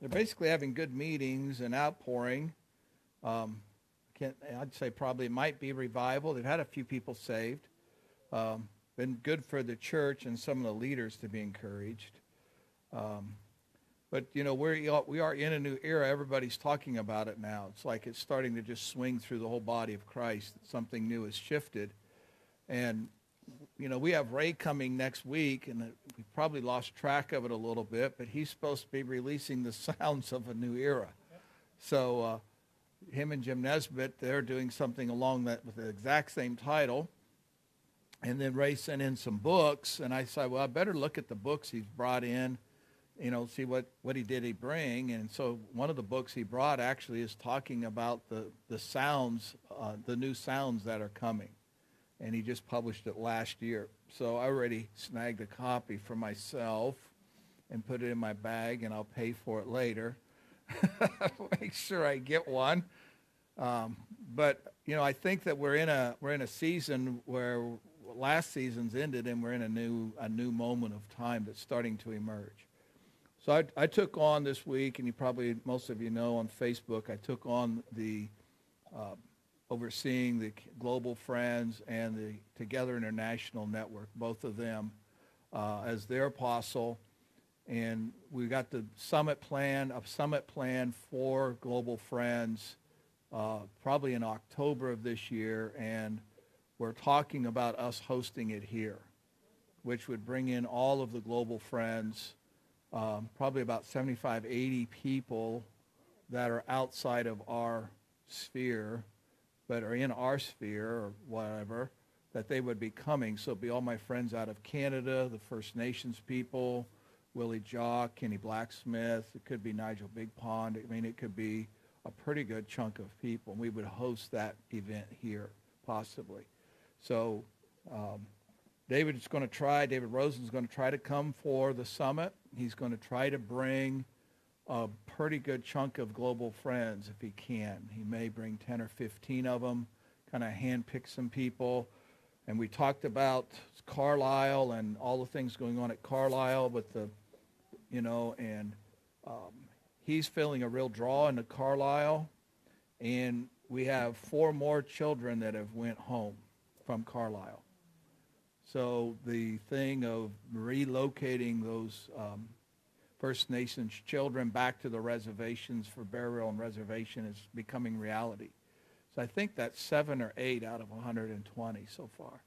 they're basically having good meetings and outpouring. Um, I'd say probably it might be revival. They've had a few people saved. Um, been good for the church and some of the leaders to be encouraged. Um, but you know we're we are in a new era. Everybody's talking about it now. It's like it's starting to just swing through the whole body of Christ. Something new has shifted, and you know we have Ray coming next week, and we probably lost track of it a little bit. But he's supposed to be releasing the sounds of a new era. So uh, him and Jim Nesbitt, they're doing something along that with the exact same title. And then Ray sent in some books, and I said, well, I better look at the books he's brought in you know, see what, what he did he bring. And so one of the books he brought actually is talking about the, the sounds, uh, the new sounds that are coming. And he just published it last year. So I already snagged a copy for myself and put it in my bag, and I'll pay for it later. Make sure I get one. Um, but you know, I think that we're in a we're in a season where last season's ended, and we're in a new a new moment of time that's starting to emerge. So I, I, took on this week, and you probably, most of you know on Facebook, I took on the uh, overseeing the Global Friends and the Together International Network, both of them, uh, as their apostle. And we got the summit plan, a summit plan for Global Friends, uh, probably in October of this year, and we're talking about us hosting it here, which would bring in all of the Global Friends um, probably about 75, 80 people that are outside of our sphere, but are in our sphere or whatever, that they would be coming. So it'd be all my friends out of Canada, the First Nations people, Willie Jock, Kenny Blacksmith. It could be Negiel Bigpond. I mean, it could be a pretty good chunk of people. And We would host that event here, possibly. So um, David is going to try, David Rosen is going to try to come for the summit. He's going to try to bring a pretty good chunk of global friends if he can. He may bring 10 or 15 of them, kind of handpick some people. And we talked about Carlisle and all the things going on at Carlisle with the, you know, and um, he's feeling a real draw into Carlisle. And we have four more children that have went home from Carlisle. So the thing of relocating those um, First Nations children back to the reservations for burial and reservation is becoming reality. So I think that's seven or eight out of 120 so far.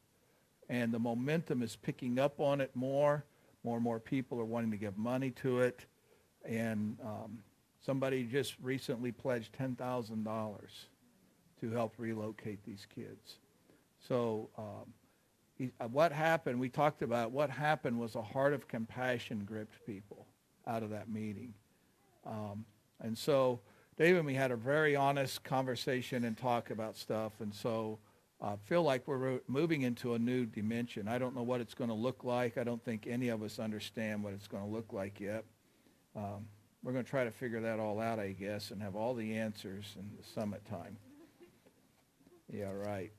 And the momentum is picking up on it more. More and more people are wanting to give money to it. And um, somebody just recently pledged $10,000 to help relocate these kids. So um, he, uh, what happened, we talked about what happened was a heart of compassion gripped people out of that meeting. Um, and so David and we had a very honest conversation and talk about stuff. And so I uh, feel like we're moving into a new dimension. I don't know what it's going to look like. I don't think any of us understand what it's going to look like yet. Um, we're going to try to figure that all out, I guess, and have all the answers in the summit time. Yeah, right.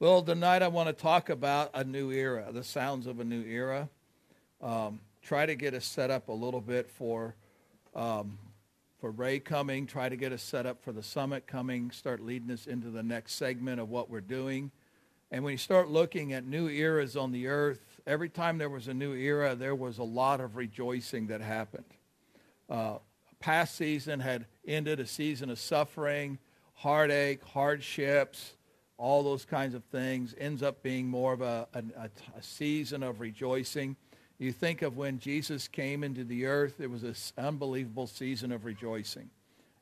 Well, tonight I want to talk about a new era, the sounds of a new era. Um, try to get us set up a little bit for um, for Ray coming. Try to get us set up for the summit coming. Start leading us into the next segment of what we're doing. And when you start looking at new eras on the earth, every time there was a new era, there was a lot of rejoicing that happened. Uh, past season had ended a season of suffering, heartache, hardships all those kinds of things, ends up being more of a, a, a, season of rejoicing. You think of when Jesus came into the earth, it was this unbelievable season of rejoicing.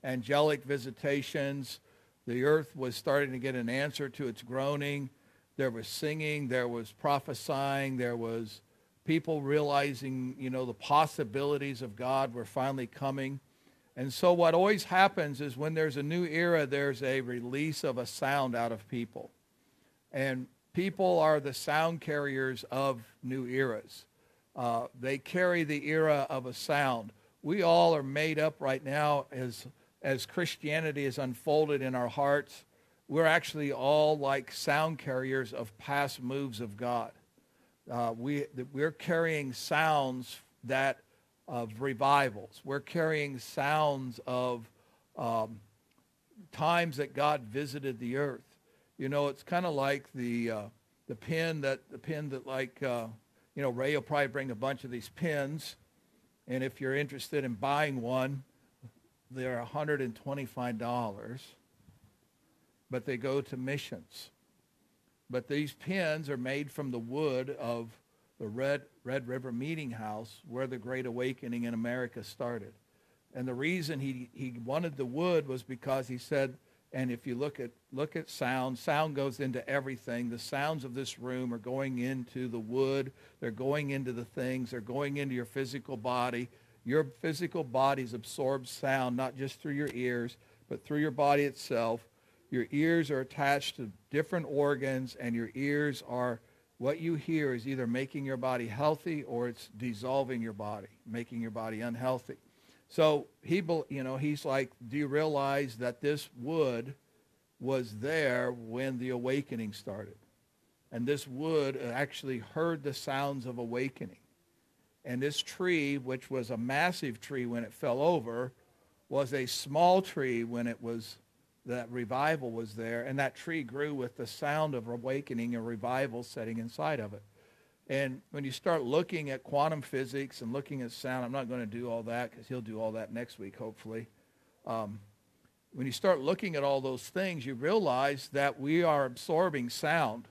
Angelic visitations, the earth was starting to get an answer to its groaning. There was singing, there was prophesying, there was people realizing, you know, the possibilities of God were finally coming. And so what always happens is when there's a new era, there's a release of a sound out of people. And people are the sound carriers of new eras. Uh, they carry the era of a sound. We all are made up right now as, as Christianity is unfolded in our hearts. We're actually all like sound carriers of past moves of God. Uh, we, we're carrying sounds that of revivals. We're carrying sounds of um, times that God visited the earth. You know, it's kind of like the uh, the pin that the pin that like uh, you know Ray will probably bring a bunch of these pins, and if you're interested in buying one, they're 125 dollars, but they go to missions. But these pins are made from the wood of the Red, Red River Meeting House where the Great Awakening in America started. And the reason he, he wanted the wood was because he said, and if you look at look at sound, sound goes into everything. The sounds of this room are going into the wood. They're going into the things. They're going into your physical body. Your physical bodies absorb sound not just through your ears, but through your body itself. Your ears are attached to different organs, and your ears are what you hear is either making your body healthy or it's dissolving your body, making your body unhealthy. So he, you know, he's like, do you realize that this wood was there when the awakening started? And this wood actually heard the sounds of awakening. And this tree, which was a massive tree when it fell over, was a small tree when it was that revival was there, and that tree grew with the sound of awakening and revival setting inside of it. And when you start looking at quantum physics and looking at sound, I'm not going to do all that because he'll do all that next week, hopefully. Um, when you start looking at all those things, you realize that we are absorbing sound,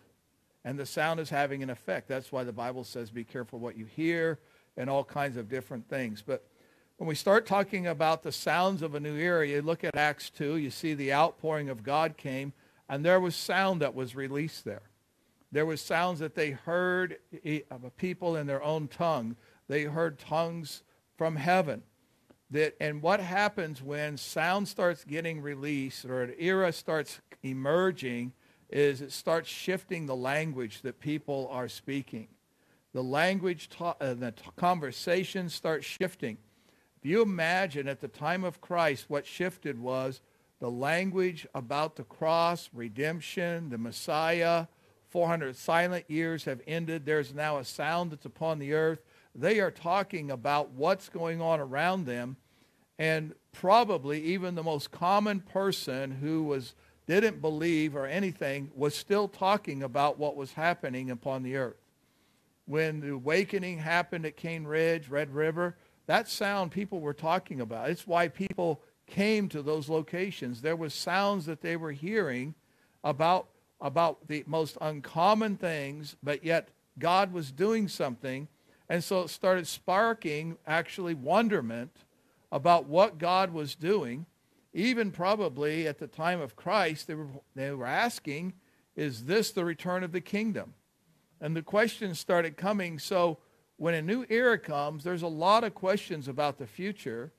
and the sound is having an effect. That's why the Bible says, be careful what you hear and all kinds of different things. But when we start talking about the sounds of a new era, you look at Acts 2, you see the outpouring of God came, and there was sound that was released there. There was sounds that they heard of a people in their own tongue. They heard tongues from heaven. That, and what happens when sound starts getting released or an era starts emerging is it starts shifting the language that people are speaking. The language, ta- uh, the t- conversation starts shifting. If you imagine at the time of Christ, what shifted was the language about the cross, redemption, the Messiah. 400 silent years have ended. There's now a sound that's upon the earth. They are talking about what's going on around them. And probably even the most common person who was didn't believe or anything was still talking about what was happening upon the earth. When the awakening happened at Cane Ridge, Red River, that sound people were talking about. It's why people came to those locations. There was sounds that they were hearing about, about the most uncommon things, but yet God was doing something. And so it started sparking actually wonderment about what God was doing. Even probably at the time of Christ, they were, they were asking, is this the return of the kingdom? And the questions started coming. So when a new era comes, there's a lot of questions about the future.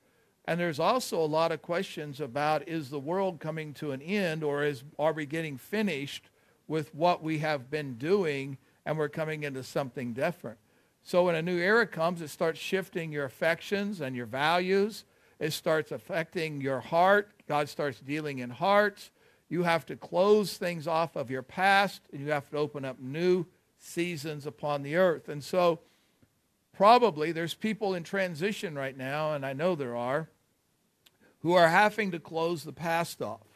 And there's also a lot of questions about is the world coming to an end or is, are we getting finished with what we have been doing and we're coming into something different? So when a new era comes, it starts shifting your affections and your values. It starts affecting your heart. God starts dealing in hearts. You have to close things off of your past and you have to open up new seasons upon the earth. And so probably there's people in transition right now, and I know there are, who are having to close the past off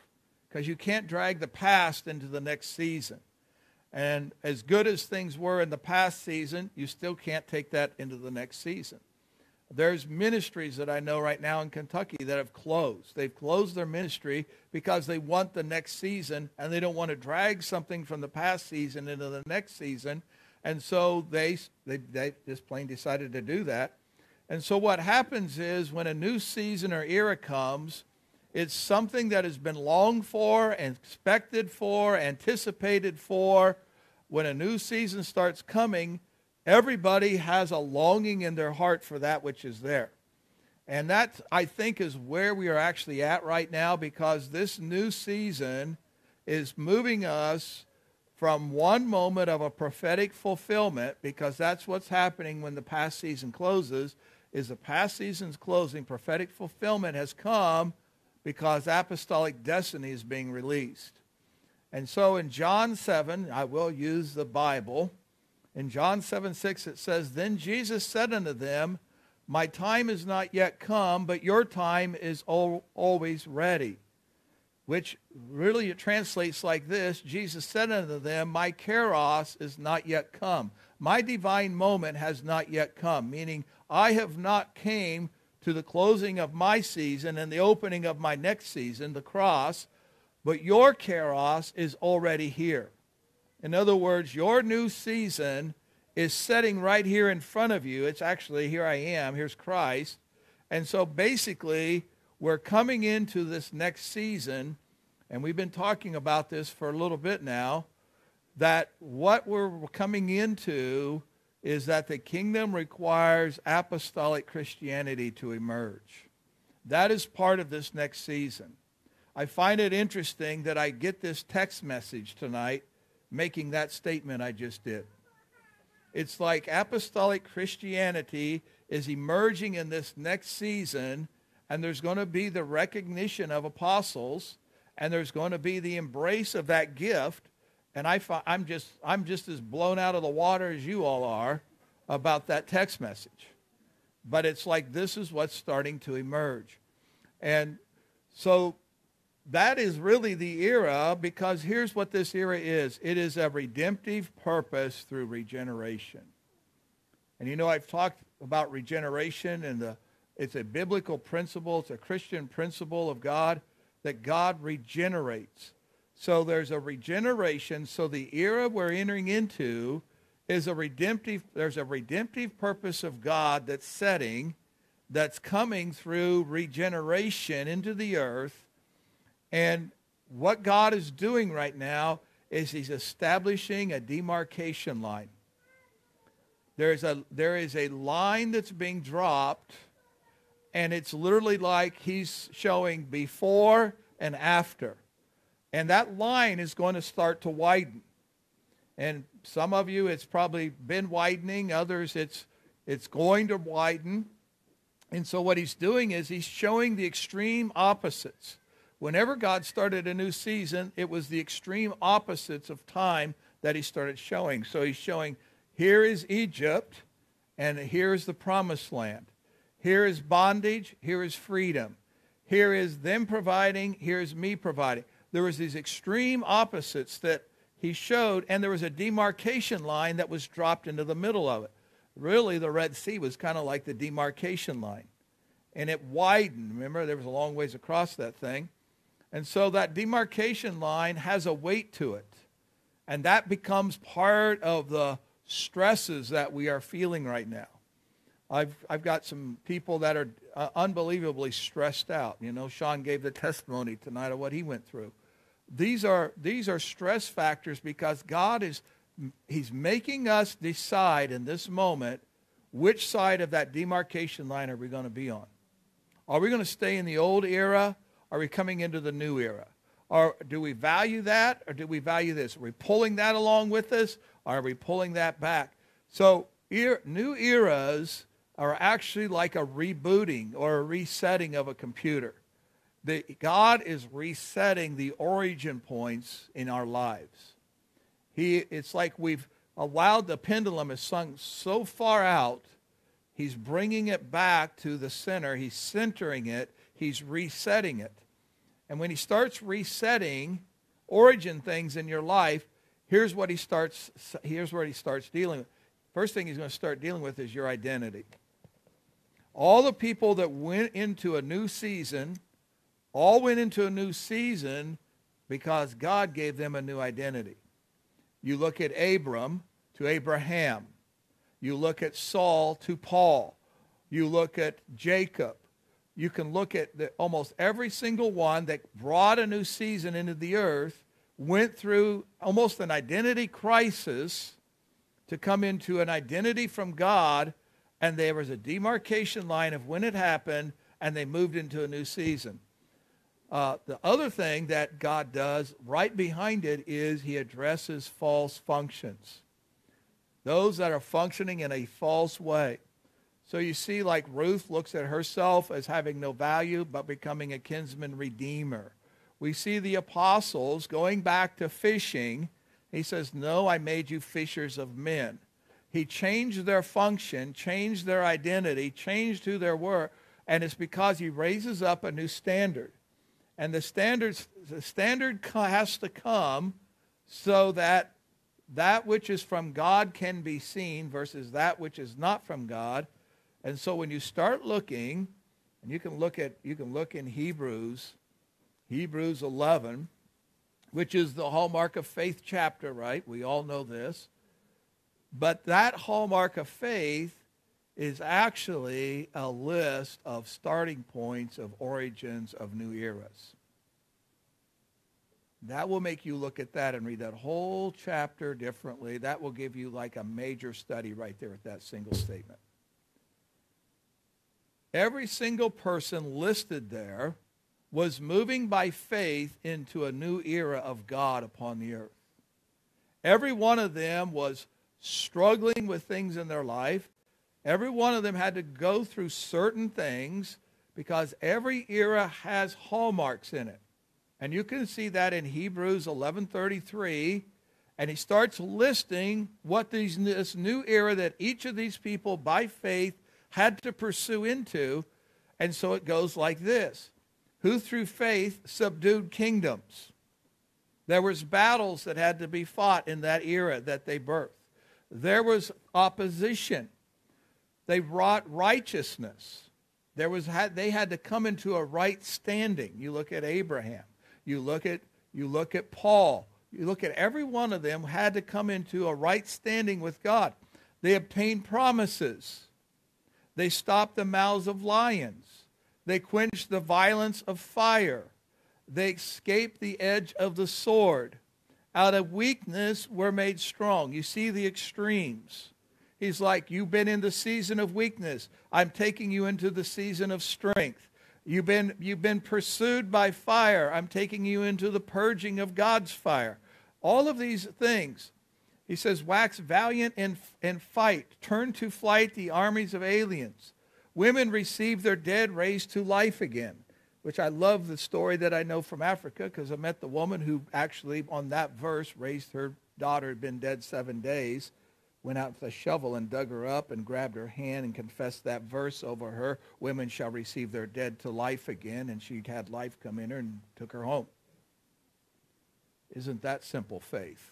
because you can't drag the past into the next season. And as good as things were in the past season, you still can't take that into the next season. There's ministries that I know right now in Kentucky that have closed. They've closed their ministry because they want the next season and they don't want to drag something from the past season into the next season and so they, they, they just plain decided to do that. And so what happens is when a new season or era comes, it's something that has been longed for, expected for, anticipated for. When a new season starts coming, everybody has a longing in their heart for that which is there. And that, I think, is where we are actually at right now because this new season is moving us from one moment of a prophetic fulfillment, because that's what's happening when the past season closes, is the past season's closing, prophetic fulfillment has come because apostolic destiny is being released. And so in John 7, I will use the Bible. In John 7, 6, it says, Then Jesus said unto them, My time is not yet come, but your time is al- always ready. Which really it translates like this Jesus said unto them, My kairos is not yet come. My divine moment has not yet come, meaning I have not came to the closing of my season and the opening of my next season, the cross, but your kairos is already here. In other words, your new season is setting right here in front of you. It's actually, here I am, here's Christ. And so basically, we're coming into this next season, and we've been talking about this for a little bit now, that what we're coming into is that the kingdom requires apostolic Christianity to emerge. That is part of this next season. I find it interesting that I get this text message tonight making that statement I just did. It's like apostolic Christianity is emerging in this next season, and there's going to be the recognition of apostles, and there's going to be the embrace of that gift. And I, I'm just, I'm just as blown out of the water as you all are about that text message. But it's like this is what's starting to emerge. And so that is really the era because here's what this era is it is a redemptive purpose through regeneration. And you know, I've talked about regeneration and the, it's a biblical principle, it's a Christian principle of God that God regenerates. So there's a regeneration. So the era we're entering into is a redemptive, there's a redemptive purpose of God that's setting, that's coming through regeneration into the earth and what God is doing right now is he's establishing a demarcation line. There's a, there is a line that's being dropped, and it's literally like he's showing before and after. And that line is going to start to widen. And some of you, it's probably been widening. Others, it's, it's going to widen. And so what he's doing is he's showing the extreme opposites. Whenever God started a new season, it was the extreme opposites of time that he started showing. So he's showing here is Egypt, and here is the promised land. Here is bondage, here is freedom. Here is them providing, here is me providing. There was these extreme opposites that he showed, and there was a demarcation line that was dropped into the middle of it. Really, the Red Sea was kind of like the demarcation line. And it widened. Remember, there was a long ways across that thing. And so that demarcation line has a weight to it. And that becomes part of the stresses that we are feeling right now. I've, I've got some people that are uh, unbelievably stressed out. You know, Sean gave the testimony tonight of what he went through. These are, these are stress factors because God is he's making us decide in this moment which side of that demarcation line are we going to be on. Are we going to stay in the old era are we coming into the new era? Or do we value that or do we value this? Are we pulling that along with us? Or are we pulling that back? So er, new eras are actually like a rebooting or a resetting of a computer. The, God is resetting the origin points in our lives. He, it's like we've allowed the pendulum has sunk so far out, he's bringing it back to the center. He's centering it He's resetting it. And when he starts resetting origin things in your life, here's what he starts here's what he starts dealing with. First thing he's going to start dealing with is your identity. All the people that went into a new season all went into a new season because God gave them a new identity. You look at Abram to Abraham. You look at Saul to Paul. You look at Jacob you can look at the, almost every single one that brought a new season into the earth went through almost an identity crisis to come into an identity from God, and there was a demarcation line of when it happened, and they moved into a new season. Uh, the other thing that God does right behind it is he addresses false functions. Those that are functioning in a false way. So you see, like Ruth looks at herself as having no value, but becoming a kinsman redeemer. We see the apostles going back to fishing. He says, No, I made you fishers of men. He changed their function, changed their identity, changed who they were, and it's because he raises up a new standard. And the standards, the standard has to come so that that which is from God can be seen versus that which is not from God. And so when you start looking, and you can look at you can look in Hebrews, Hebrews 11, which is the hallmark of faith chapter, right? We all know this. But that hallmark of faith is actually a list of starting points of origins of new eras. That will make you look at that and read that whole chapter differently. That will give you like a major study right there at that single statement. Every single person listed there was moving by faith into a new era of God upon the earth. Every one of them was struggling with things in their life. Every one of them had to go through certain things because every era has hallmarks in it. And you can see that in Hebrews 11:33 and he starts listing what these, this new era that each of these people by faith had to pursue into. And so it goes like this. Who through faith subdued kingdoms. There was battles that had to be fought in that era that they birthed. There was opposition. They wrought righteousness. There was they had to come into a right standing. You look at Abraham. You look at you look at Paul. You look at every one of them had to come into a right standing with God. They obtained promises. They stopped the mouths of lions. They quenched the violence of fire. They escaped the edge of the sword. Out of weakness were made strong. You see the extremes. He's like, You've been in the season of weakness. I'm taking you into the season of strength. You've been, you've been pursued by fire. I'm taking you into the purging of God's fire. All of these things. He says, Wax valiant and, in fight. Turn to flight the armies of aliens. Women receive their dead raised to life again which I love the story that I know from Africa because I met the woman who actually, on that verse, raised her daughter, had been dead seven days, went out with a shovel and dug her up and grabbed her hand and confessed that verse over her. Women shall receive their dead to life again. And she had life come in her and took her home. Isn't that simple faith?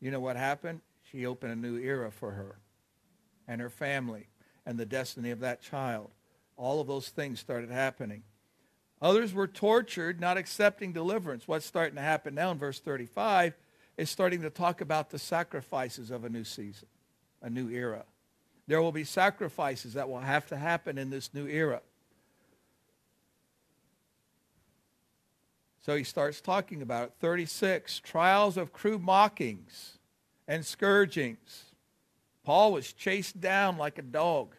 You know what happened? She opened a new era for her and her family and the destiny of that child. All of those things started happening. Others were tortured, not accepting deliverance. What's starting to happen now in verse 35 is starting to talk about the sacrifices of a new season, a new era. There will be sacrifices that will have to happen in this new era. So he starts talking about it. 36, trials of cruel mockings and scourgings. Paul was chased down like a dog.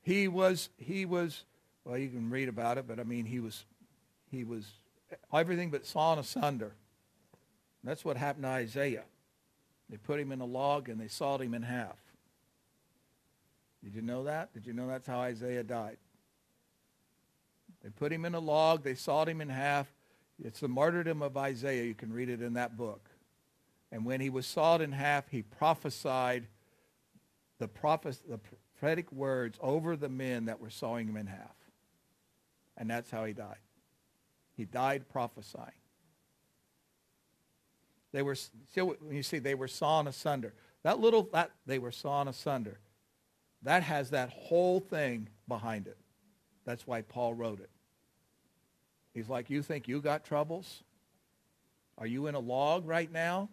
He was, he was well, you can read about it, but I mean, he was, he was everything but sawn asunder. That's what happened to Isaiah. They put him in a log and they sawed him in half. Did you know that? Did you know that's how Isaiah died? They put him in a log, they sawed him in half. It's the martyrdom of Isaiah. You can read it in that book. And when he was sawed in half, he prophesied the, prophes- the prophetic words over the men that were sawing him in half. And that's how he died. He died prophesying. They were, when you see they were sawn asunder, that little, that they were sawn asunder, that has that whole thing behind it. That's why Paul wrote it. He's like, you think you got troubles? Are you in a log right now?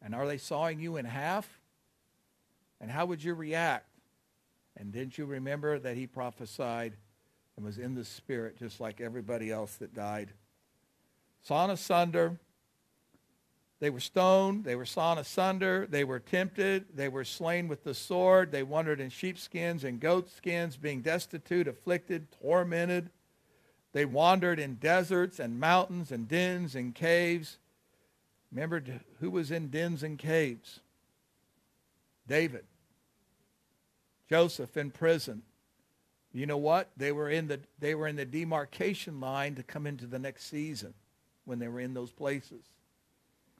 And are they sawing you in half? And how would you react? And didn't you remember that he prophesied and was in the spirit just like everybody else that died. Sawn asunder. They were stoned. They were sawn asunder. They were tempted. They were slain with the sword. They wandered in sheepskins and goatskins, being destitute, afflicted, tormented. They wandered in deserts and mountains and dens and caves. Remember who was in dens and caves? David. Joseph in prison. You know what? They were in the they were in the demarcation line to come into the next season when they were in those places.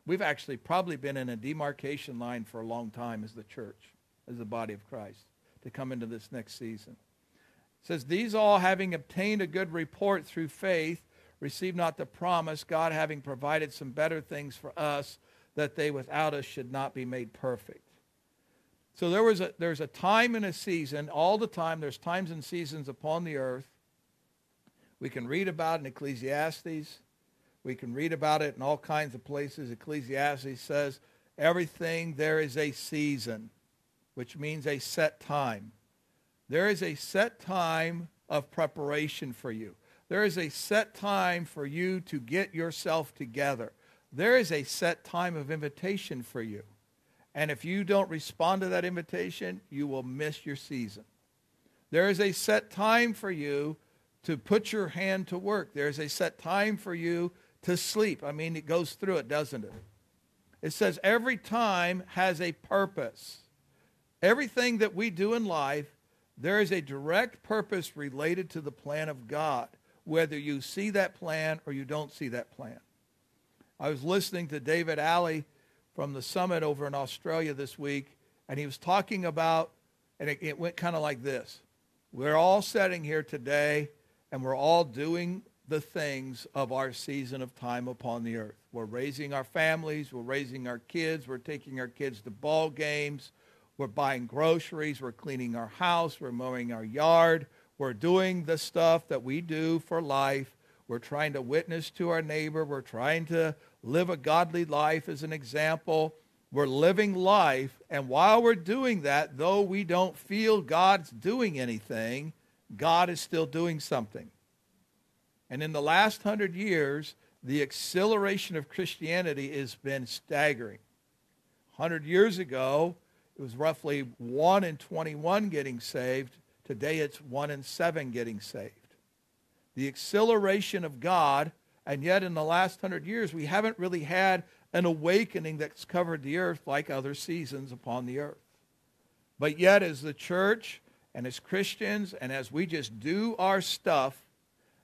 We've actually probably been in a demarcation line for a long time as the church, as the body of Christ, to come into this next season. It says, These all having obtained a good report through faith, receive not the promise, God having provided some better things for us, that they without us should not be made perfect. So there was a, there's a time and a season, all the time, there's times and seasons upon the earth. We can read about in Ecclesiastes. We can read about it in all kinds of places. Ecclesiastes says, everything there is a season, which means a set time. There is a set time of preparation for you. There is a set time for you to get yourself together. There is a set time of invitation for you. And if you don't respond to that invitation, you will miss your season. There is a set time for you to put your hand to work. There's a set time for you to sleep. I mean, it goes through it, doesn't it? It says every time has a purpose. Everything that we do in life, there is a direct purpose related to the plan of God, whether you see that plan or you don't see that plan. I was listening to David Alley from the summit over in Australia this week, and he was talking about, and it, it went kind of like this. We're all sitting here today, and we're all doing the things of our season of time upon the earth. We're raising our families, we're raising our kids, we're taking our kids to ball games, we're buying groceries, we're cleaning our house, we're mowing our yard, we're doing the stuff that we do for life. We're trying to witness to our neighbor, we're trying to live a godly life as an example. We're living life, and while we're doing that, though we don't feel God's doing anything, God is still doing something. And in the last hundred years, the acceleration of Christianity has been staggering. 100 years ago, it was roughly 1 in 21 getting saved. Today, it's 1 in 7 getting saved. The acceleration of God, and yet in the last 100 years, we haven't really had an awakening that's covered the earth like other seasons upon the earth. But yet, as the church and as Christians, and as we just do our stuff,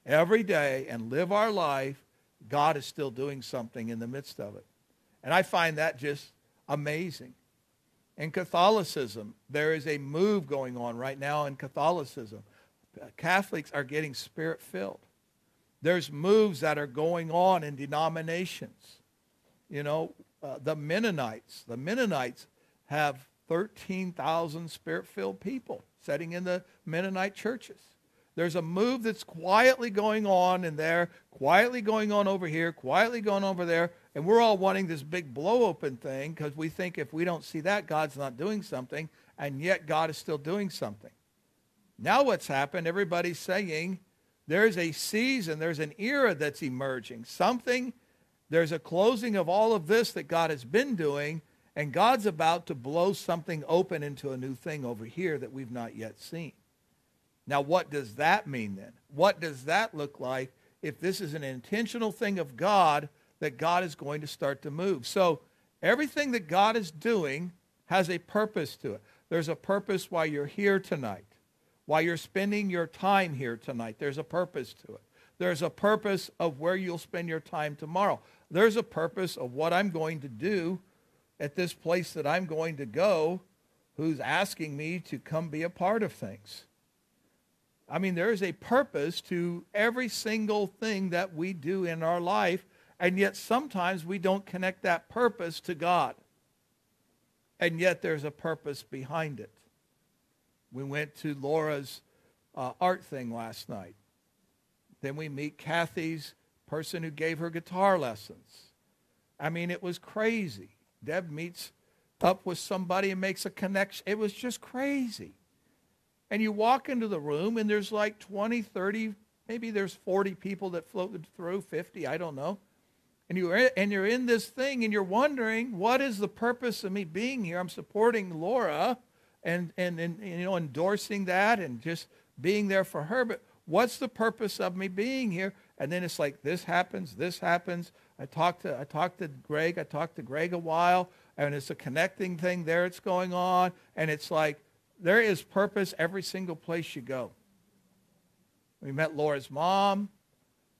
every day and live our life, God is still doing something in the midst of it. And I find that just amazing. In Catholicism, there is a move going on right now in Catholicism. Catholics are getting spirit filled. There's moves that are going on in denominations. You know, uh, the Mennonites, the Mennonites have 13,000 spirit filled people sitting in the Mennonite churches. There's a move that's quietly going on in there, quietly going on over here, quietly going over there, and we're all wanting this big blow open thing because we think if we don't see that, God's not doing something, and yet God is still doing something. Now what's happened, everybody's saying there's a season, there's an era that's emerging. Something, there's a closing of all of this that God has been doing, and God's about to blow something open into a new thing over here that we've not yet seen. Now, what does that mean then? What does that look like if this is an intentional thing of God that God is going to start to move? So everything that God is doing has a purpose to it. There's a purpose why you're here tonight, why you're spending your time here tonight. There's a purpose to it. There's a purpose of where you'll spend your time tomorrow. There's a purpose of what I'm going to do at this place that I'm going to go, who's asking me to come be a part of things. I mean, there is a purpose to every single thing that we do in our life, and yet sometimes we don't connect that purpose to God. And yet there's a purpose behind it. We went to Laura's uh, art thing last night. Then we meet Kathy's person who gave her guitar lessons. I mean, it was crazy. Deb meets up with somebody and makes a connection. It was just crazy and you walk into the room and there's like 20, 30, maybe there's 40 people that floated through, 50, I don't know. And you are and you're in this thing and you're wondering, what is the purpose of me being here? I'm supporting Laura and, and, and, and you know endorsing that and just being there for her, but what's the purpose of me being here? And then it's like this happens, this happens. I talked to I talked to Greg, I talked to Greg a while, and it's a connecting thing there it's going on, and it's like there is purpose every single place you go. We met Laura's mom,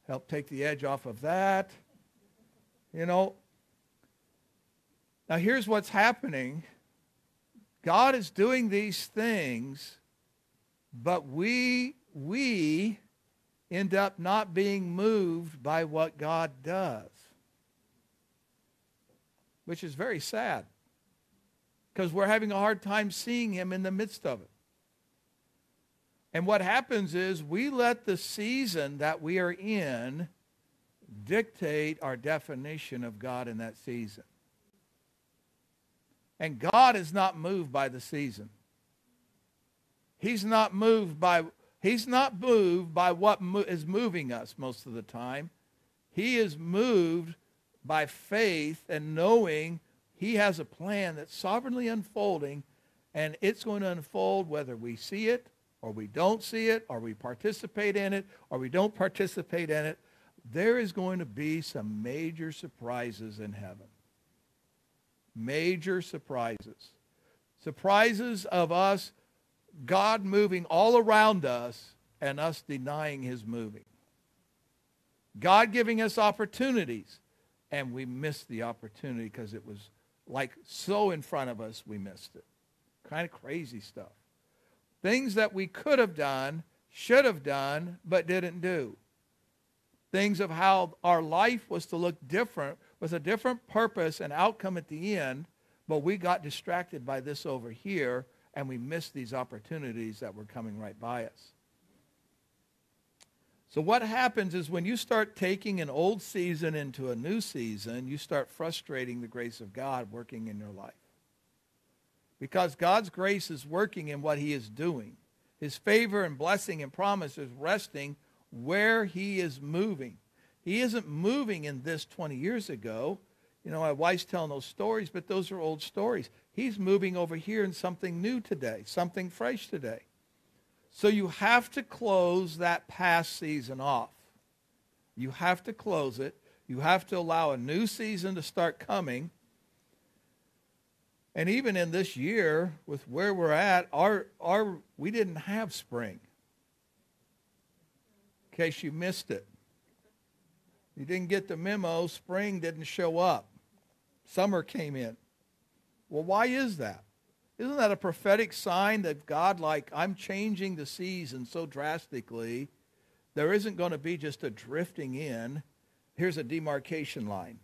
helped take the edge off of that. You know, Now, here's what's happening God is doing these things, but we, we end up not being moved by what God does, which is very sad because we're having a hard time seeing him in the midst of it. And what happens is we let the season that we are in dictate our definition of God in that season. And God is not moved by the season. He's not moved by he's not moved by what mo- is moving us most of the time. He is moved by faith and knowing he has a plan that's sovereignly unfolding and it's going to unfold whether we see it or we don't see it, or we participate in it, or we don't participate in it, there is going to be some major surprises in heaven. Major surprises. Surprises of us, God moving all around us, and us denying his moving. God giving us opportunities, and we missed the opportunity because it was like so in front of us, we missed it. Kind of crazy stuff. Things that we could have done, should have done, but didn't do. Things of how our life was to look different, with a different purpose and outcome at the end, but we got distracted by this over here, and we missed these opportunities that were coming right by us. So what happens is when you start taking an old season into a new season, you start frustrating the grace of God working in your life. Because God's grace is working in what he is doing. His favor and blessing and promise is resting where he is moving. He isn't moving in this 20 years ago. You know, my wife's telling those stories, but those are old stories. He's moving over here in something new today, something fresh today. So you have to close that past season off. You have to close it. You have to allow a new season to start coming. And even in this year, with where we're at, our, our, we didn't have spring. In case you missed it. You didn't get the memo, spring didn't show up. Summer came in. Well, why is that? Isn't that a prophetic sign that God, like, I'm changing the season so drastically, there isn't going to be just a drifting in. Here's a demarcation line.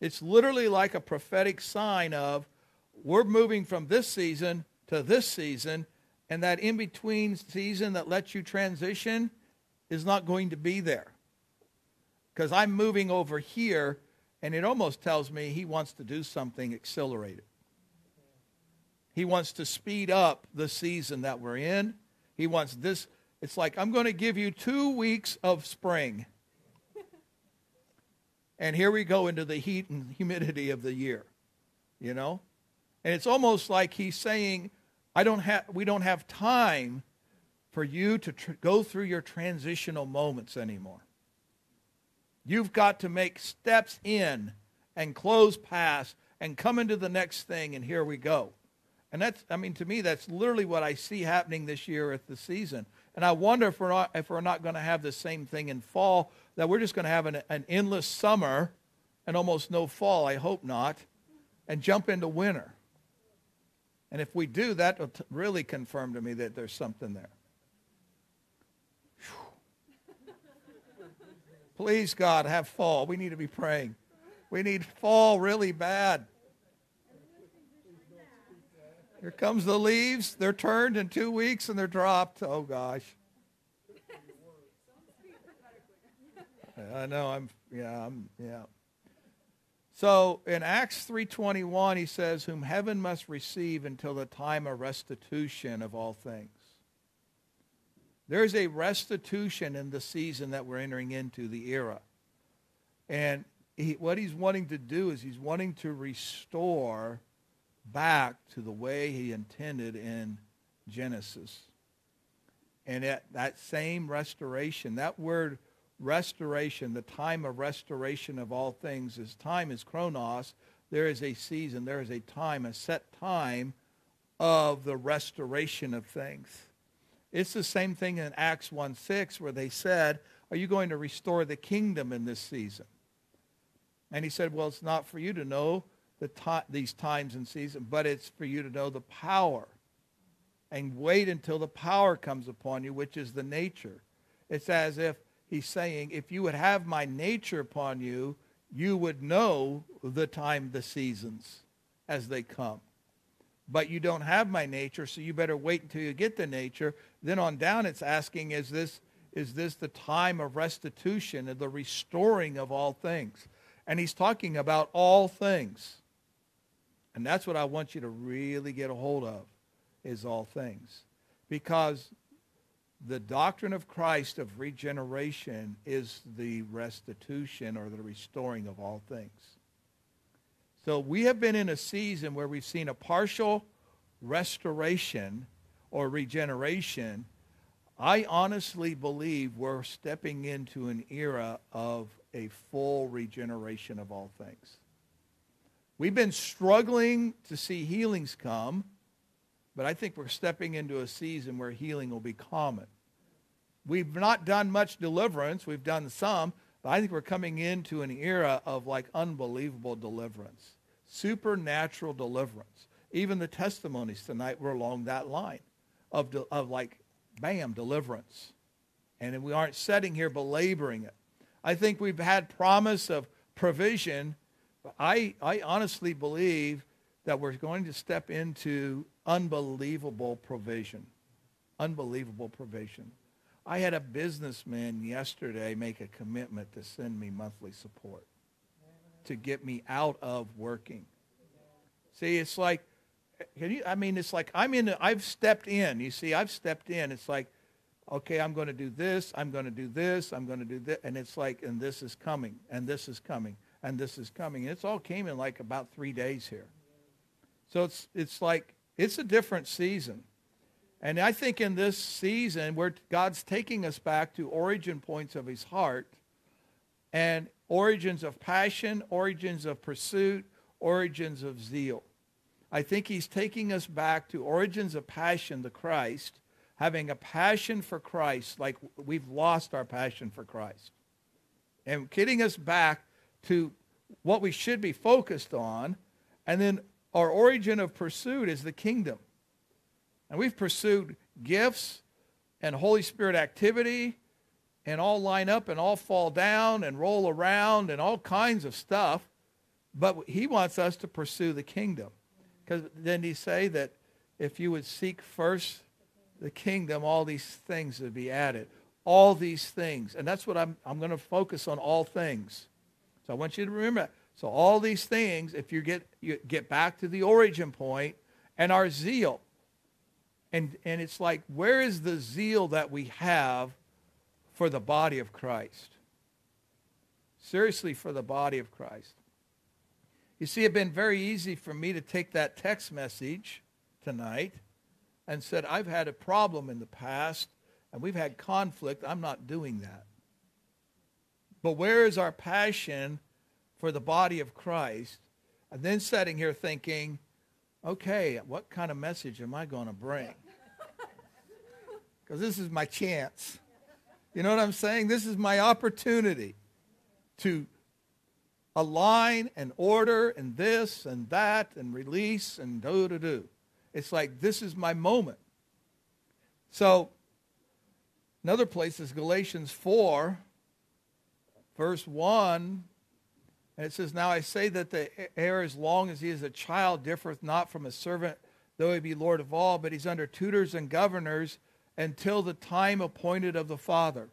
It's literally like a prophetic sign of we're moving from this season to this season, and that in between season that lets you transition is not going to be there. Because I'm moving over here, and it almost tells me he wants to do something accelerated. He wants to speed up the season that we're in. He wants this. It's like, I'm going to give you two weeks of spring. And here we go into the heat and humidity of the year, you know? And it's almost like he's saying, I don't have, we don't have time for you to tr- go through your transitional moments anymore. You've got to make steps in and close past and come into the next thing, and here we go. And that's, I mean, to me, that's literally what I see happening this year at the season. And I wonder if we're not, if we're not going to have the same thing in fall, that we're just going to have an, an endless summer and almost no fall. I hope not. And jump into winter. And if we do, that will t- really confirm to me that there's something there. Please, God, have fall. We need to be praying. We need fall really bad. Here comes the leaves. They're turned in two weeks and they're dropped. Oh gosh. I know. I'm. Yeah. I'm. Yeah. So in Acts 3:21 he says whom heaven must receive until the time of restitution of all things. There's a restitution in the season that we're entering into, the era. And he, what he's wanting to do is he's wanting to restore back to the way he intended in Genesis. And at that same restoration, that word restoration, the time of restoration of all things, is time is chronos. There is a season, there is a time, a set time of the restoration of things. It's the same thing in Acts 1 6 where they said, Are you going to restore the kingdom in this season? And he said, Well, it's not for you to know the these times and seasons, but it's for you to know the power. And wait until the power comes upon you, which is the nature. It's as if he's saying, if you would have my nature upon you, you would know the time, the seasons as they come. But you don't have my nature, so you better wait until you get the nature. Then on down, it's asking, is this, is this the time of restitution and the restoring of all things? And he's talking about all things. And that's what I want you to really get a hold of, is all things. Because the doctrine of Christ of regeneration is the restitution or the restoring of all things. So we have been in a season where we've seen a partial restoration or regeneration. I honestly believe we're stepping into an era of a full regeneration of all things. We've been struggling to see healings come, but I think we're stepping into a season where healing will be common. We've not done much deliverance. We've done some, but I think we're coming into an era of like unbelievable deliverance, supernatural deliverance. Even the testimonies tonight were along that line of, of like, bam, deliverance. And we aren't sitting here belaboring it. I think we've had promise of provision. I, I honestly believe that we're going to step into unbelievable provision. Unbelievable provision. I had a businessman yesterday make a commitment to send me monthly support to get me out of working. See, it's like, can you, I mean, it's like I'm in, I've stepped in. You see, I've stepped in. It's like, okay, I'm going to do this, I'm going to do this, I'm going to do this. And it's like, and this is coming, and this is coming, and this is coming. And it's all came in like about three days here. So it's, it's like, it's a different season. And I think in this season, where God's taking us back to origin points of his heart and origins of passion, origins of pursuit, origins of zeal. I think he's taking us back to origins of passion, the Christ, having a passion for Christ like we've lost our passion for Christ. And getting us back to what we should be focused on. And then our origin of pursuit is the kingdom. And we've pursued gifts and Holy Spirit activity and all line up and all fall down and roll around and all kinds of stuff. But he wants us to pursue the kingdom. Because then he say that if you would seek first the kingdom, all these things would be added. All these things. And that's what I'm, I'm going to focus on all things. So I want you to remember that. So all these things, if you get, you get back to the origin point and our zeal, and, and it's like, where is the zeal that we have for the body of Christ? Seriously, for the body of Christ. You see, it's been very easy for me to take that text message tonight and said, I've had a problem in the past and we've had conflict. I'm not doing that. But where is our passion for the body of Christ? And then sitting here thinking, okay, what kind of message am I going to bring? Because this is my chance. You know what I'm saying? This is my opportunity to align and order and this and that and release and do do do. It's like this is my moment. So another place is Galatians 4, verse 1 and it says, Now I say that the heir, as long as he is a child, differeth not from a servant, though he be Lord of all, but he's under tutors and governors until the time appointed of the Father.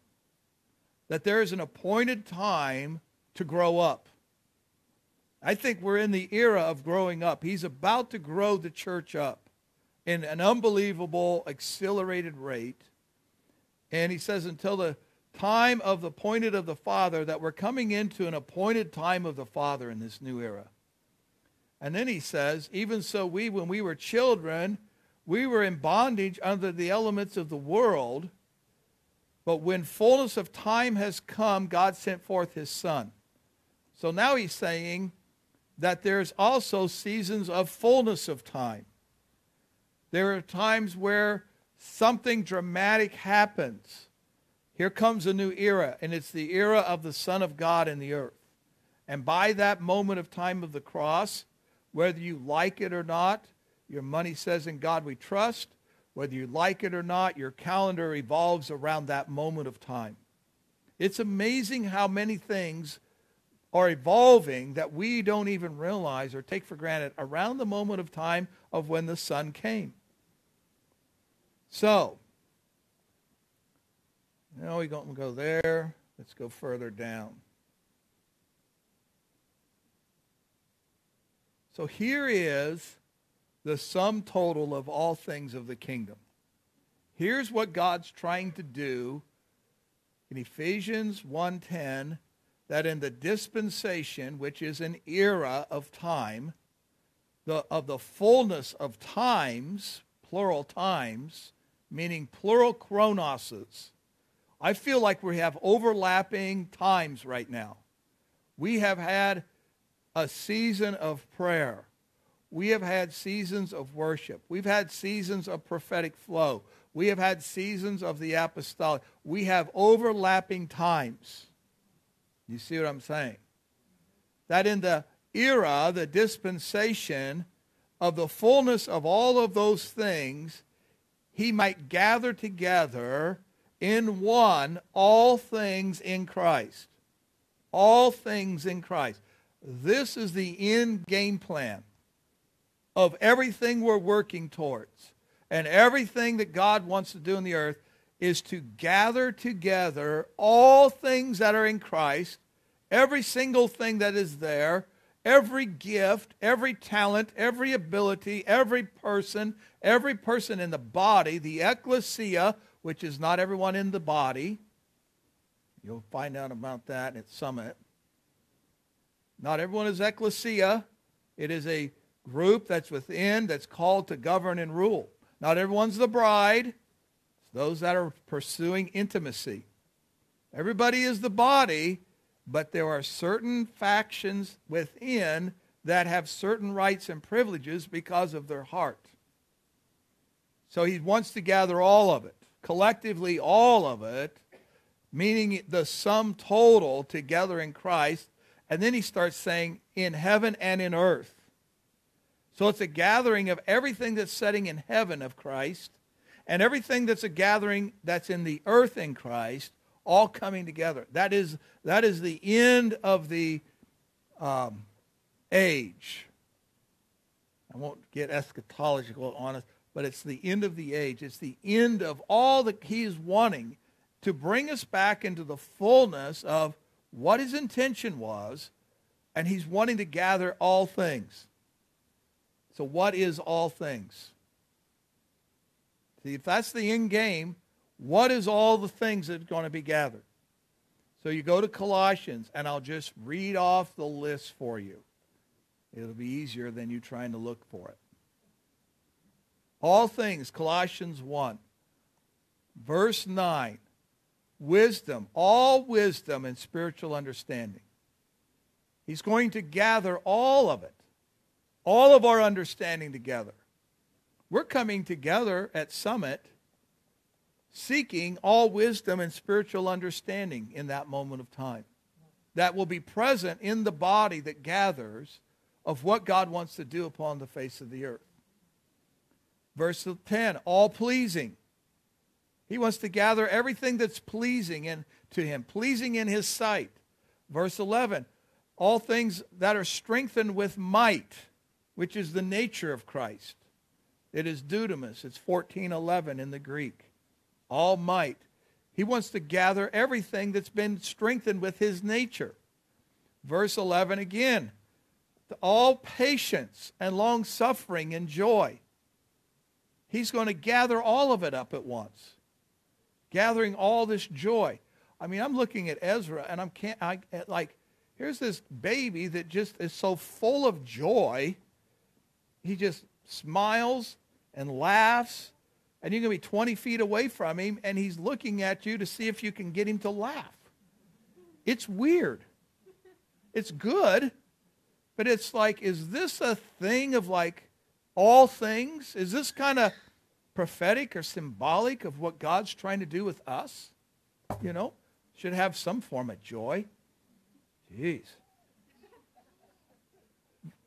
That there is an appointed time to grow up. I think we're in the era of growing up. He's about to grow the church up in an unbelievable, accelerated rate. And he says, until the time of the appointed of the Father, that we're coming into an appointed time of the Father in this new era. And then he says, even so we, when we were children, we were in bondage under the elements of the world. But when fullness of time has come, God sent forth his Son. So now he's saying that there's also seasons of fullness of time. There are times where something dramatic happens here comes a new era, and it's the era of the Son of God in the earth. And by that moment of time of the cross, whether you like it or not. Your money says, In God we trust. Whether you like it or not, your calendar evolves around that moment of time. It's amazing how many things are evolving that we don't even realize or take for granted around the moment of time of when the Son came. So, now we don't go there. Let's go further down. So here is the sum total of all things of the kingdom. Here's what God's trying to do in Ephesians 1:10 that in the dispensation which is an era of time the of the fullness of times plural times meaning plural chronoses I feel like we have overlapping times right now. We have had a season of prayer. We have had seasons of worship. We've had seasons of prophetic flow. We have had seasons of the apostolic. We have overlapping times. You see what I'm saying? That in the era, the dispensation of the fullness of all of those things, he might gather together in one all things in Christ. All things in Christ. This is the end game plan of everything we're working towards. And everything that God wants to do in the earth is to gather together all things that are in Christ, every single thing that is there, every gift, every talent, every ability, every person, every person in the body, the ecclesia, which is not everyone in the body. You'll find out about that at Summit. Not everyone is ecclesia. It is a group that's within that's called to govern and rule. Not everyone's the bride. It's those that are pursuing intimacy. Everybody is the body, but there are certain factions within that have certain rights and privileges because of their heart. So he wants to gather all of it collectively all of it, meaning the sum total together in Christ. And then he starts saying, in heaven and in earth. So it's a gathering of everything that's setting in heaven of Christ and everything that's a gathering that's in the earth in Christ, all coming together. That is, that is the end of the um, age. I won't get eschatological on us but it's the end of the age. It's the end of all that he's wanting to bring us back into the fullness of what his intention was, and he's wanting to gather all things. So, what is all things? See, if that's the end game, what is all the things that are going to be gathered? So you go to Colossians, and I'll just read off the list for you. It'll be easier than you trying to look for it. All things, Colossians 1. Verse 9. Wisdom, all wisdom and spiritual understanding. He's going to gather all of it, all of our understanding together. We're coming together at Summit seeking all wisdom and spiritual understanding in that moment of time. That will be present in the body that gathers of what God wants to do upon the face of the earth. Verse 10, all pleasing. He wants to gather everything that's pleasing in, to him, pleasing in his sight. Verse 11, all things that are strengthened with might, which is the nature of Christ. It is dunamis. It's 1411 in the Greek. All might. He wants to gather everything that's been strengthened with his nature. Verse 11 again, all patience and long suffering and joy. He's going to gather all of it up at once, gathering all this joy. I mean, I'm looking at Ezra, and I'm can't I, like, here's this baby that just is so full of joy. He just smiles and laughs, and you're going to be 20 feet away from him, and he's looking at you to see if you can get him to laugh. It's weird. It's good, but it's like, is this a thing of like all things? Is this kind of prophetic or symbolic of what God's trying to do with us? You know, should have some form of joy. Jeez.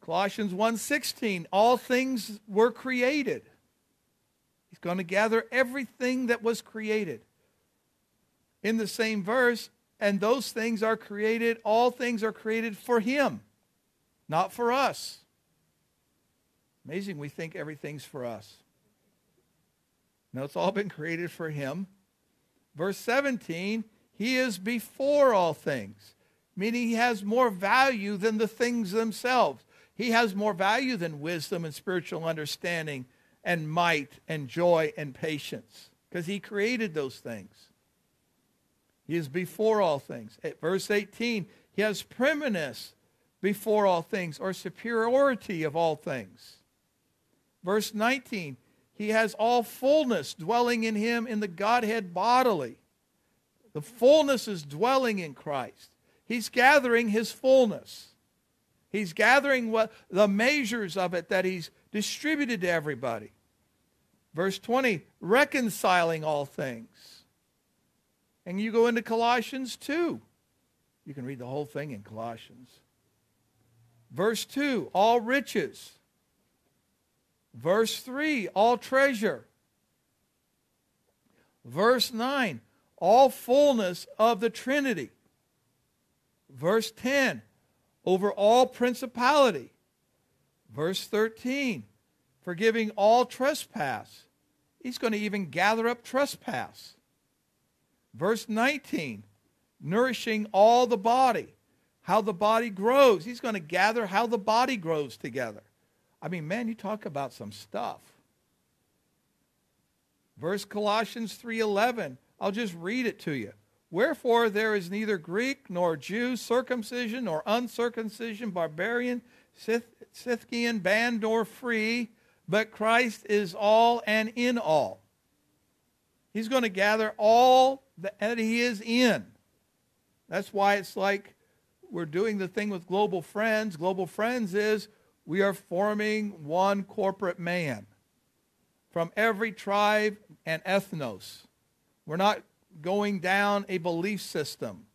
Colossians 1:16, all things were created. He's going to gather everything that was created. In the same verse, and those things are created, all things are created for him, not for us. Amazing, we think everything's for us. No, it's all been created for him. Verse 17, he is before all things, meaning he has more value than the things themselves. He has more value than wisdom and spiritual understanding and might and joy and patience because he created those things. He is before all things. At verse 18, he has preeminence before all things or superiority of all things. Verse 19, he has all fullness dwelling in him in the Godhead bodily. The fullness is dwelling in Christ. He's gathering his fullness. He's gathering what the measures of it that he's distributed to everybody. Verse 20, reconciling all things. And you go into Colossians 2. You can read the whole thing in Colossians. Verse 2, all riches. Verse 3, all treasure. Verse 9, all fullness of the Trinity. Verse 10, over all principality. Verse 13, forgiving all trespass. He's going to even gather up trespass. Verse 19, nourishing all the body. How the body grows. He's going to gather how the body grows together. I mean, man, you talk about some stuff. Verse Colossians 3:11. I'll just read it to you. Wherefore there is neither Greek nor Jew, circumcision nor uncircumcision, barbarian, Scyth- Scythian, band nor free, but Christ is all and in all. He's going to gather all that he is in. That's why it's like we're doing the thing with Global Friends. Global Friends is we are forming one corporate man from every tribe and ethnos. We're not going down a belief system,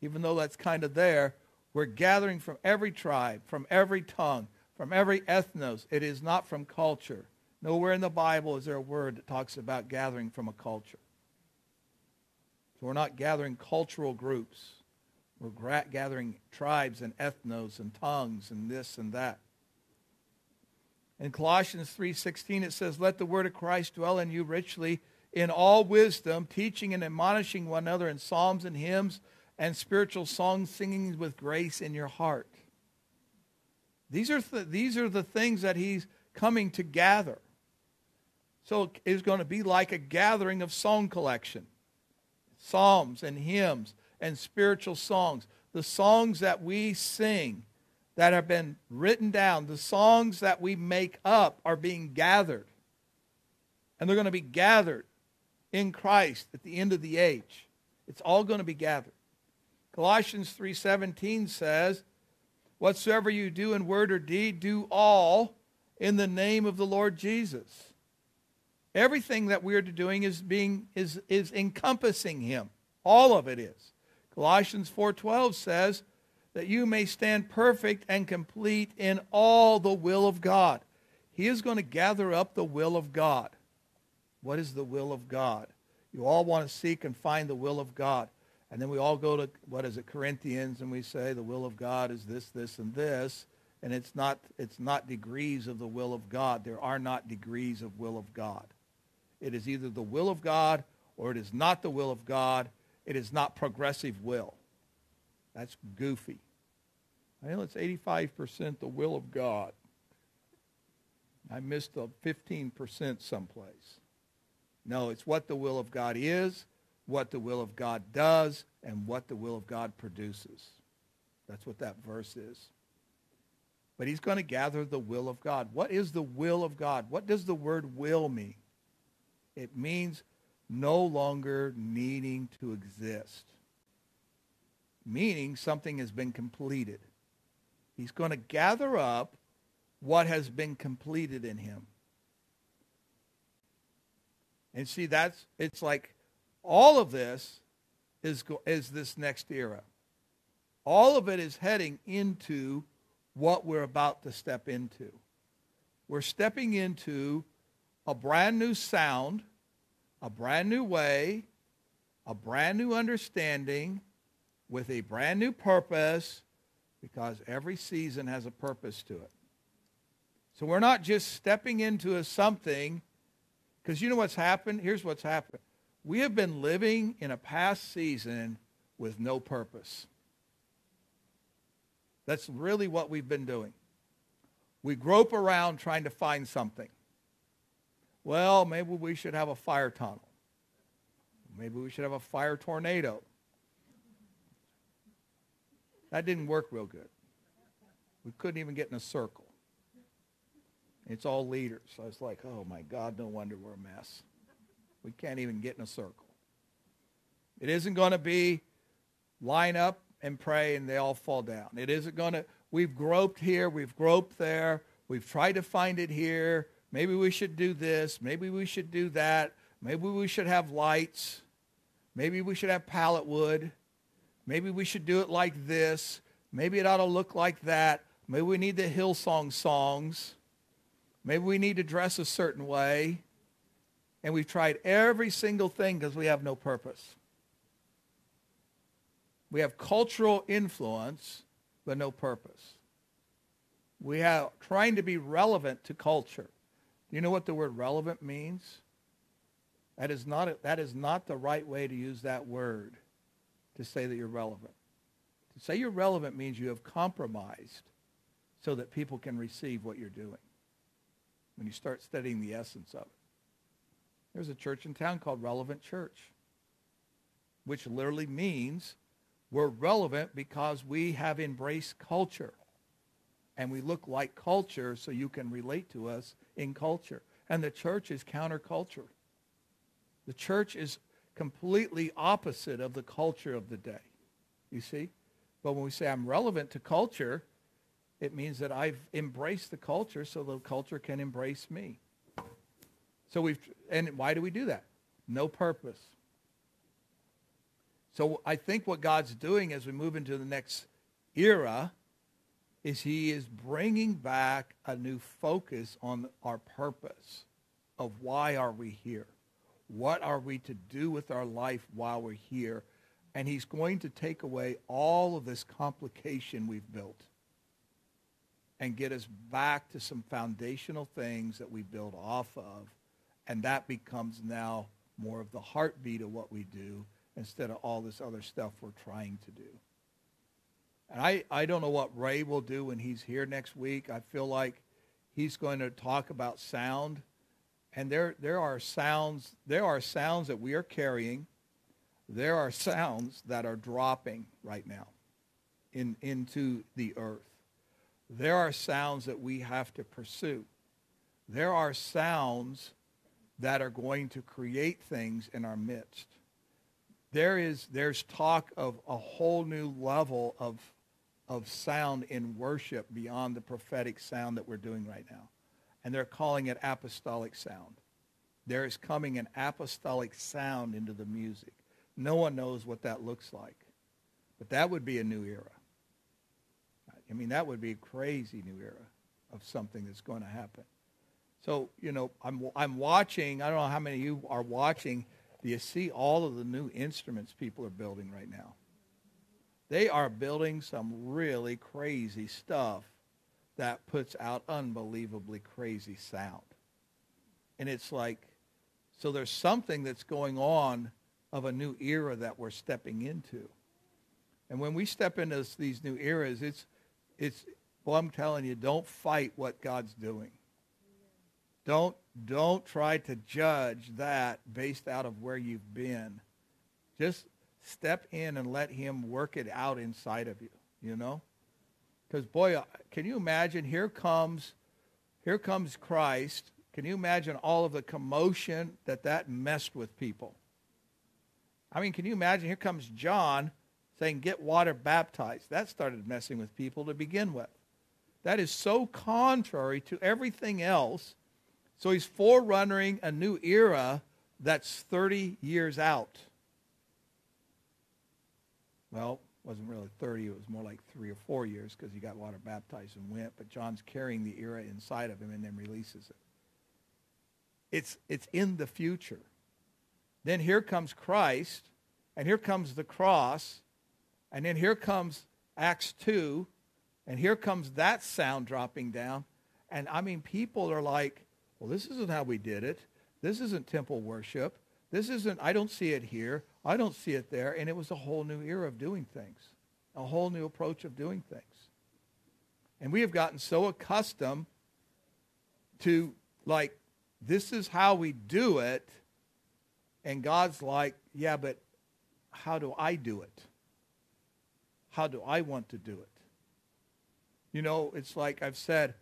even though that's kind of there. We're gathering from every tribe, from every tongue, from every ethnos. It is not from culture. Nowhere in the Bible is there a word that talks about gathering from a culture. So we're not gathering cultural groups. We're gathering tribes and ethnos and tongues and this and that. In Colossians 3:16 it says, "Let the word of Christ dwell in you richly in all wisdom, teaching and admonishing one another in psalms and hymns and spiritual songs, singing with grace in your heart." These are, th- these are the things that he's coming to gather. So it's going to be like a gathering of song collection psalms and hymns and spiritual songs. The songs that we sing that have been written down, the songs that we make up are being gathered. And they're going to be gathered in Christ at the end of the age. It's all going to be gathered. Colossians 3:17 says, Whatsoever you do in word or deed, do all in the name of the Lord Jesus. Everything that we are doing is being is is encompassing him. All of it is. Colossians 4:12 says that you may stand perfect and complete in all the will of God. He is going to gather up the will of God. What is the will of God? You all want to seek and find the will of God. And then we all go to, what is it, Corinthians, and we say the will of God is this, this, and this. And it's not, it's not degrees of the will of God. There are not degrees of will of God. It is either the will of God or it is not the will of God. It is not progressive will. That's goofy. I know it's 85% the will of God. I missed the 15% someplace. No, it's what the will of God is what the will of God does and what the will of God produces. That's what that verse is. But he's going to gather the will of God. What is the will of God? What does the word will mean? It means no longer needing to exist, meaning something has been completed. He's going to gather up what has been completed in him. And see, that's, it's like all of this is, is this next era. All of it is heading into what we're about to step into. We're stepping into a brand new sound, a brand new way, a brand new understanding with a brand new purpose because every season has a purpose to it. So we're not just stepping into a something because you know what's happened? Here's what's happened. We have been living in a past season with no purpose. That's really what we've been doing. We grope around trying to find something. Well, maybe we should have a fire tunnel. Maybe we should have a fire tornado. That didn't work real good. We couldn't even get in a circle. It's all leaders. So I was like, oh my God, no wonder we're a mess. We can't even get in a circle. It isn't going to be line up and pray and they all fall down. It isn't going to, we've groped here, we've groped there, we've tried to find it here. Maybe we should do this. Maybe we should do that. Maybe we should have lights. Maybe we should have pallet wood. Maybe we should do it like this. Maybe it ought to look like that. Maybe we need the Hillsong songs. Maybe we need to dress a certain way. And we've tried every single thing because we have no purpose. We have cultural influence, but no purpose. We have trying to be relevant to culture. Do you know what the word relevant means? That is not, that is not the right way to use that word to say that you're relevant. To say you're relevant means you have compromised so that people can receive what you're doing when you start studying the essence of it. There's a church in town called Relevant Church, which literally means we're relevant because we have embraced culture. And we look like culture so you can relate to us in culture. And the church is counterculture. The church is completely opposite of the culture of the day. You see? But when we say I'm relevant to culture, it means that I've embraced the culture so the culture can embrace me. So we've, and why do we do that? No purpose. So I think what God's doing as we move into the next era is he is bringing back a new focus on our purpose of why are we here? What are we to do with our life while we're here? And he's going to take away all of this complication we've built and get us back to some foundational things that we build off of. And that becomes now more of the heartbeat of what we do instead of all this other stuff we're trying to do. And I, I don't know what Ray will do when he's here next week. I feel like he's going to talk about sound. And there, there are sounds, there are sounds that we are carrying. There are sounds that are dropping right now in, into the earth. There are sounds that we have to pursue. There are sounds that are going to create things in our midst. There is there's talk of a whole new level of of sound in worship beyond the prophetic sound that we're doing right now. And they're calling it apostolic sound. There is coming an apostolic sound into the music. No one knows what that looks like. But that would be a new era. I mean, that would be a crazy new era of something that's going to happen. So, you know, I'm, I'm watching, I don't know how many of you are watching. Do you see all of the new instruments people are building right now? They are building some really crazy stuff that puts out unbelievably crazy sound. And it's like, so there's something that's going on of a new era that we're stepping into. And when we step into these new eras, it's, it's well, I'm telling you, don't fight what God's doing. Don't don't try to judge that based out of where you've been. Just step in and let him work it out inside of you, you know? Because boy, uh, can you imagine here comes here comes Christ. Can you imagine all of the commotion that that messed with people? I mean, can you imagine here comes John saying, get water baptized. That started messing with people to begin with. That is so contrary to everything else. So he's forerunning a new era that's 30 years out. Well, wasn't really 30, it was more like three or four years because he got water baptized and went. But John's carrying the era inside of him and then releases it. It's, it's in the future. Then here comes Christ, and here comes the cross, and then here comes Acts 2, and here comes that sound dropping down. And I mean, people are like, well, this isn't how we did it. This isn't temple worship. This isn't, I don't see it here. I don't see it there. And it was a whole new era of doing things, a whole new approach of doing things. And we have gotten so accustomed to, like, this is how we do it. And God's like, yeah, but how do I do it? How do I want to do it? You know, it's like I've said,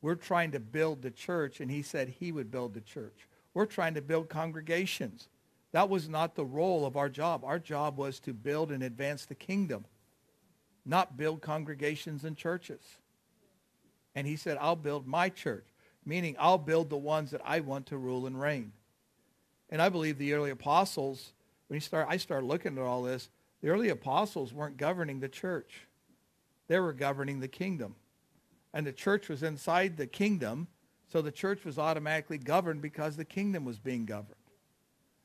we're trying to build the church, and he said he would build the church. We're trying to build congregations. That was not the role of our job. Our job was to build and advance the kingdom, not build congregations and churches. And he said, I'll build my church, meaning I'll build the ones that I want to rule and reign. And I believe the early apostles, when you start, I started looking at all this, the early apostles weren't governing the church. They were governing the kingdom and the church was inside the kingdom, so the church was automatically governed because the kingdom was being governed.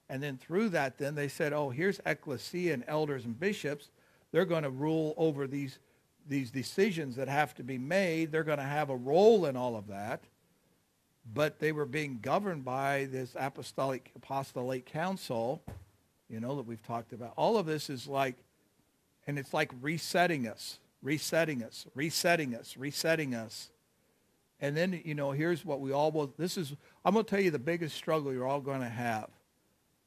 And then through that, then they said, oh, here's ecclesia and elders and bishops. They're going to rule over these, these decisions that have to be made. They're going to have a role in all of that. But they were being governed by this apostolic apostolic council, you know, that we've talked about. All of this is like, and it's like resetting us resetting us, resetting us, resetting us. And then, you know, here's what we all will, this is, I'm going to tell you the biggest struggle you're all going to have.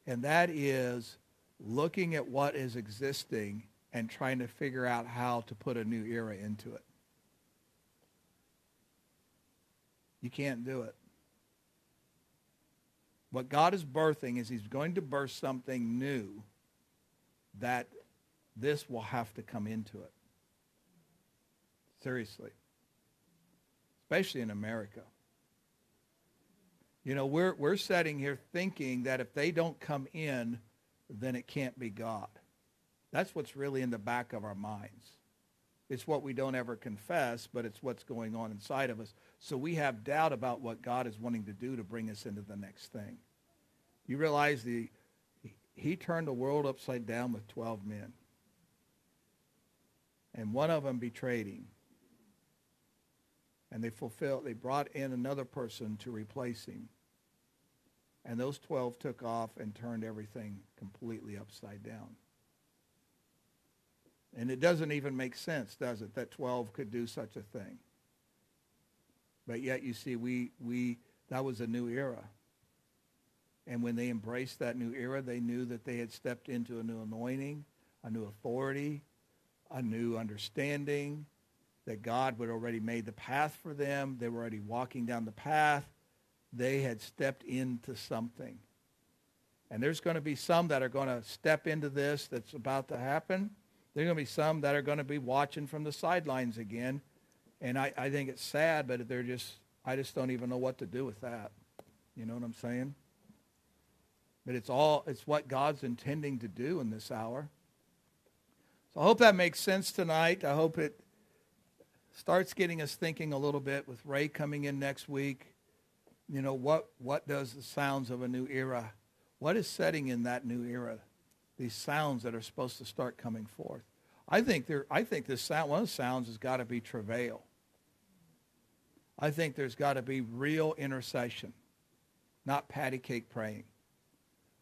And that is looking at what is existing and trying to figure out how to put a new era into it. You can't do it. What God is birthing is he's going to birth something new that this will have to come into it. Seriously. Especially in America. You know, we're, we're sitting here thinking that if they don't come in, then it can't be God. That's what's really in the back of our minds. It's what we don't ever confess, but it's what's going on inside of us. So we have doubt about what God is wanting to do to bring us into the next thing. You realize the he turned the world upside down with 12 men. And one of them betrayed him and they fulfilled, they brought in another person to replace him. And those 12 took off and turned everything completely upside down. And it doesn't even make sense, does it, that 12 could do such a thing. But yet, you see, we, we, that was a new era. And when they embraced that new era, they knew that they had stepped into a new anointing, a new authority, a new understanding, that God had already made the path for them. They were already walking down the path. They had stepped into something. And there's going to be some that are going to step into this that's about to happen. There's going to be some that are going to be watching from the sidelines again. And I, I think it's sad, but they're just, I just don't even know what to do with that. You know what I'm saying? But it's all, it's what God's intending to do in this hour. So I hope that makes sense tonight. I hope it starts getting us thinking a little bit with Ray coming in next week. You know, what, what does the sounds of a new era, what is setting in that new era? These sounds that are supposed to start coming forth. I think there, I think this sound, one of the sounds has got to be travail. I think there's got to be real intercession, not patty cake praying.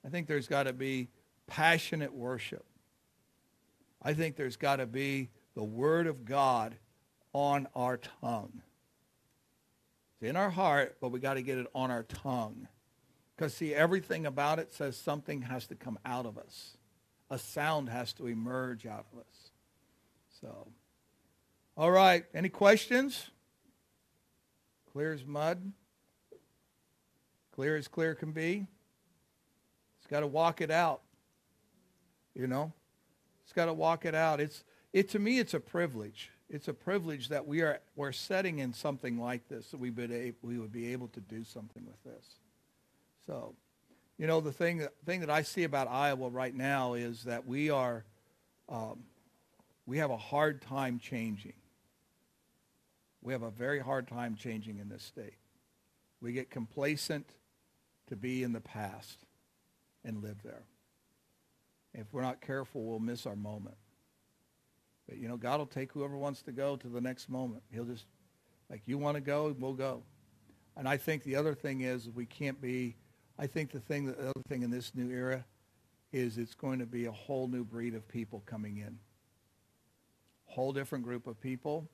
I think there's got to be passionate worship. I think there's got to be the Word of God on our tongue. It's in our heart, but we got to get it on our tongue. Because, see, everything about it says something has to come out of us. A sound has to emerge out of us. So, all right. Any questions? Clear as mud? Clear as clear can be? It's got to walk it out. You know? It's got to walk it out. It's, it, to me, it's a privilege it's a privilege that we are we're setting in something like this that we would we would be able to do something with this. So, you know, the thing that thing that I see about Iowa right now is that we are um, we have a hard time changing. We have a very hard time changing in this state. We get complacent to be in the past and live there. If we're not careful, we'll miss our moment. But, you know, God will take whoever wants to go to the next moment. He'll just, like, you want to go, we'll go. And I think the other thing is we can't be, I think the thing, the other thing in this new era is it's going to be a whole new breed of people coming in. Whole different group of people.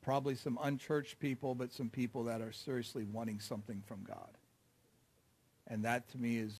Probably some unchurched people, but some people that are seriously wanting something from God. And that to me is